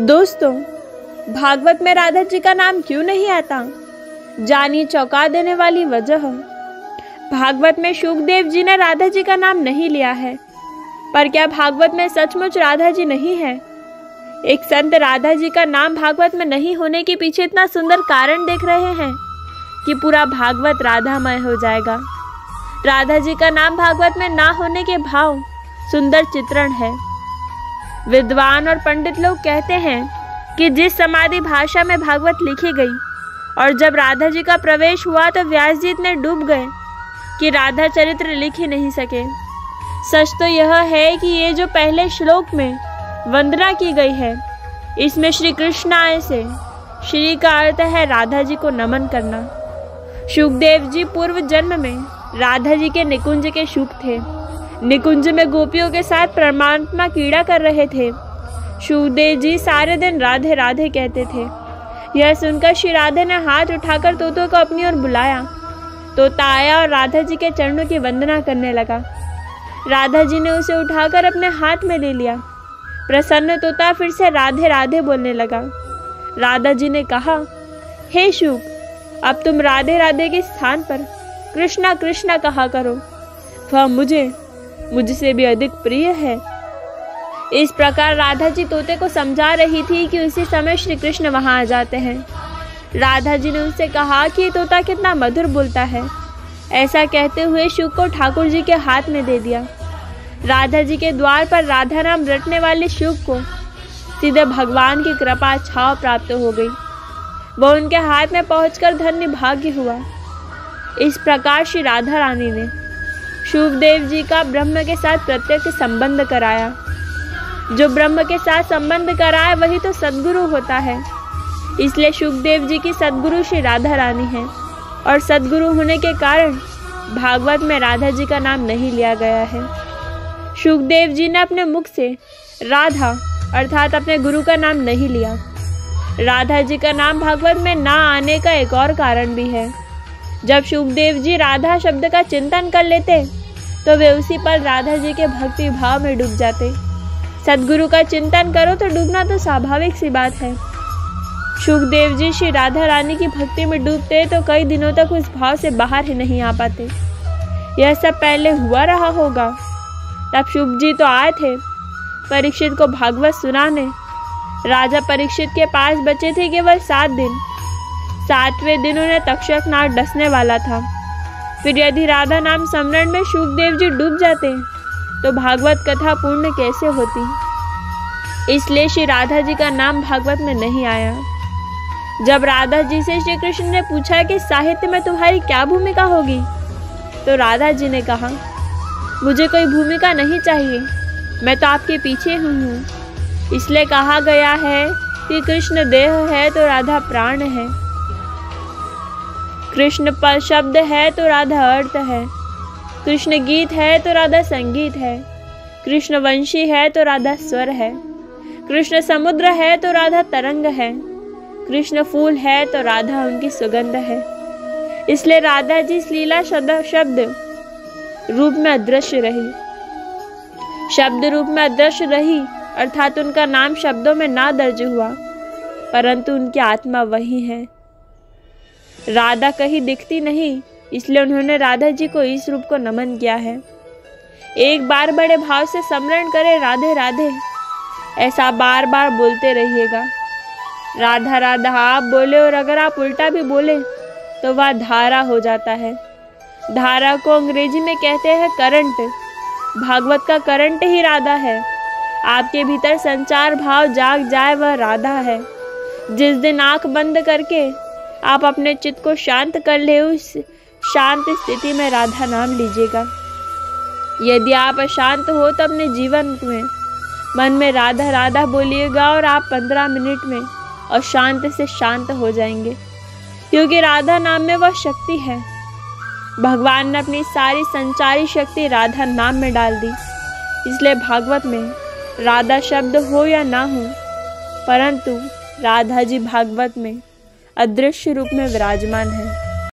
दोस्तों, भागवत में राधा जी का नाम क्यों नहीं आता? जानी चौंका देने वाली वजह। भागवत में सुखदेव जी ने राधा जी का नाम नहीं लिया है। पर क्या भागवत में सचमुच राधा जी नहीं है? एक संत राधा जी का नाम भागवत में नहीं होने के पीछे इतना सुंदर कारण देख रहे हैं कि पूरा भागवत राधामय हो जाएगा। राधा जी का नाम भागवत में ना होने के भाव सुंदर चित्रण है। विद्वान और पंडित लोग कहते हैं कि जिस समाधि भाषा में भागवत लिखी गई और जब राधा जी का प्रवेश हुआ तो व्यास जी इतने डूब गए कि राधा चरित्र लिख ही नहीं सके। सच तो यह है कि ये जो पहले श्लोक में वंदना की गई है, इसमें श्री कृष्ण आय से, श्री का अर्थ है राधा जी को नमन करना। सुखदेव जी पूर्व जन्म में राधा जी के निकुंज के सुख थे। निकुंज में गोपियों के साथ परमात्मा कीड़ा कर रहे थे। सुखदेव जी सारे दिन राधे राधे कहते थे। यह सुनकर श्री राधे ने हाथ उठाकर तोतो को अपनी ओर बुलाया। तोता आया और राधा जी के चरणों की वंदना करने लगा। राधा जी ने उसे उठाकर अपने हाथ में ले लिया। प्रसन्न तोता फिर से राधे राधे बोलने लगा। राधा जी ने कहा, हे शुभ अब तुम राधे राधे के स्थान पर कृष्णा कृष्णा कहा करो। वह मुझे मुझसे भी अधिक प्रिय है। इस प्रकार राधा जी तोते को समझा रही थी कि उसी समय श्री कृष्ण वहाँ आ जाते हैं। राधा जी ने उनसे कहा कि तोता कितना मधुर बोलता है। ऐसा कहते हुए शिव को ठाकुर जी के हाथ में दे दिया। राधा जी के द्वार पर राधा नाम रटने वाले शिव को सीधे भगवान की कृपा छाव प्राप्त हो गई। वह उनके हाथ में पहुंचकर धन्य भाग्य हुआ। इस प्रकार श्री राधा रानी ने शिवदेव जी का ब्रह्म के साथ प्रत्यक्ष संबंध कराया। जो ब्रह्म के साथ संबंध कराए, वही तो सदगुरु होता है। इसलिए सुखदेव जी की सदगुरु श्री राधा रानी है। और सदगुरु होने के कारण भागवत में राधा जी का नाम नहीं लिया गया है। सुखदेव जी ने अपने मुख से राधा, अर्थात अपने गुरु का नाम नहीं लिया। राधा जी का नाम भागवत में ना आने का एक और कारण भी है। जब सुखदेव जी राधा शब्द का चिंतन कर लेते तो वे उसी पर राधा जी के भक्ति भाव में डूब जाते। सदगुरु का चिंतन करो तो डूबना तो स्वाभाविक सी बात है। सुखदेव जी श्री राधा रानी की भक्ति में डूबते तो कई दिनों तक उस भाव से बाहर ही नहीं आ पाते। यह सब पहले हुआ रहा होगा। तब शुभ जी तो आए थे, परीक्षित को भागवत सुनाने। राजा परीक्षित के पास बचे थे केवल सात दिन। सातवें दिन उन्हें तक्षक नाट डसने वाला था। फिर यदि राधा नाम स्मरण में सुखदेव जी डूब जाते तो भागवत कथा पूर्ण कैसे होती? इसलिए श्री राधा जी का नाम भागवत में नहीं आया। जब राधा जी से श्री कृष्ण ने पूछा कि साहित्य में तुम्हारी क्या भूमिका होगी तो राधा जी ने कहा, मुझे कोई भूमिका नहीं चाहिए, मैं तो आपके पीछे हूँ हूँ। इसलिए कहा गया है कि कृष्ण देह है तो राधा प्राण है। कृष्ण शब्द है तो राधा अर्थ है। कृष्ण गीत है तो राधा संगीत है। कृष्ण वंशी है तो राधा स्वर है। कृष्ण समुद्र है तो राधा तरंग है। कृष्ण फूल है तो राधा उनकी सुगंध है। इसलिए राधा जी लीला शब्द रूप में अदृश्य रही। शब्द रूप में अदृश्य रही, अर्थात उनका नाम शब्दों में ना दर्ज हुआ, परंतु उनकी आत्मा वही है। राधा कहीं दिखती नहीं, इसलिए उन्होंने राधा जी को इस रूप को नमन किया है। एक बार बड़े भाव से स्मरण करें राधे राधे। ऐसा बार बार बोलते रहिएगा। राधा राधा, आप बोले और अगर आप उल्टा भी बोले तो वह धारा हो जाता है। धारा को अंग्रेज़ी में कहते हैं करंट। भागवत का करंट ही राधा है। आपके भीतर संचार भाव जाग जाए, वह राधा है। जिस दिन आँख बंद करके आप अपने चित्त को शांत कर ले, उस शांत स्थिति में राधा नाम लीजिएगा। यदि आप अशांत हो तो अपने जीवन में, मन में राधा राधा बोलिएगा और आप पंद्रह मिनट में और शांत से शांत हो जाएँगे। क्योंकि राधा नाम में वह शक्ति है। भगवान ने अपनी सारी संचारी शक्ति राधा नाम में डाल दी। इसलिए भागवत में राधा शब्द हो या ना हो, परंतु राधा जी भागवत में अदृश्य रूप में विराजमान है।